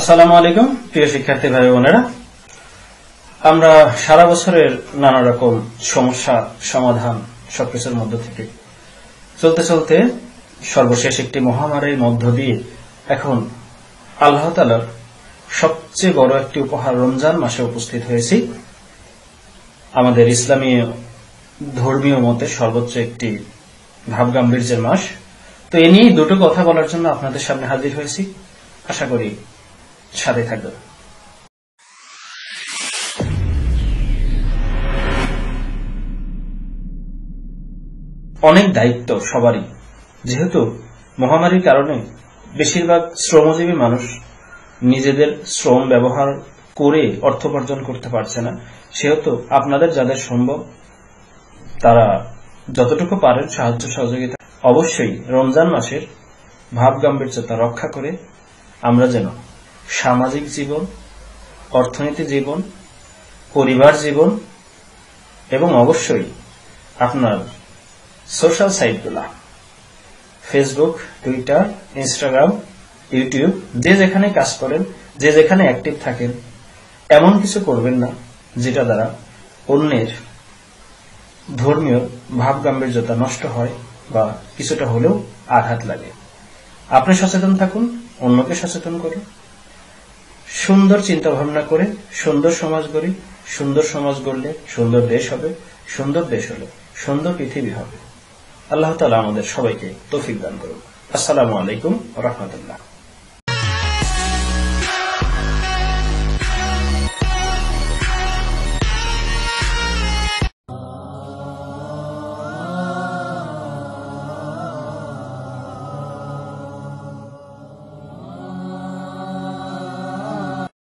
আসসালামু আলাইকুম, প্রিয় শিক্ষার্থী ভাই বোনেরা। আমরা সারা বছরের নানা রকম সমস্যা, সমাধান সবকিছুর মধ্য থেকে চলতে চলতে সর্বশেষ একটি মহামারীর মধ্য দিয়ে এখন আল্লাহ তালার সবচেয়ে বড় একটি উপহার রমজান মাসে উপস্থিত হয়েছি। আমাদের ইসলামী ধর্মীয় মতে সর্বোচ্চ একটি ভাবগাম্ভীর্যের মাস। তো এ নিয়েই দুটো কথা বলার জন্য আপনাদের সামনে হাজির হয়েছি। আশা করি সাথে থাকবেন অনেক দায়িত্ব সবারই। যেহেতু মহামারীর কারণে বেশিরভাগ শ্রমজীবী মানুষ নিজেদের শ্রম ব্যবহার করে অর্থ উপার্জন করতে পারছে না, সেহেতু আপনাদের যাদের সম্ভব, তারা যতটুকু পারেন সাহায্য সহযোগিতা। অবশ্যই রমজান মাসের ভাব গাম্ভীর্যতা রক্ষা করে আমরা যেন সামাজিক জীবন, অর্থনীতি জীবন, পরিবার জীবন, এবং অবশ্যই আপনার সোশ্যাল সাইটগুলা ফেসবুক টুইটার ইনস্টাগ্রাম ইউটিউব যে যেখানে কাজ করেন, যে যেখানে অ্যাক্টিভ থাকেন, এমন কিছু করবেন না, যেটা দ্বারা অন্যের ধর্মীয় ভাব গাম্ভীর্যতা নষ্ট হয় বা কিছুটা হলেও আঘাত লাগে। আপনি সচেতন থাকুন, অন্যকে সচেতন করুন। সুন্দর চিন্তা ভাবনা করে, সুন্দর সমাজ গড়ি, সুন্দর সমাজ গড়লে সুন্দর দেশ হবে, সুন্দর দেশ হলে সুন্দর পৃথিবী হবে। আল্লাহ তালা আমাদের সবাইকে তৌফিক দান করুন আসসালামু আলাইকুম রহমতুল্লাহ।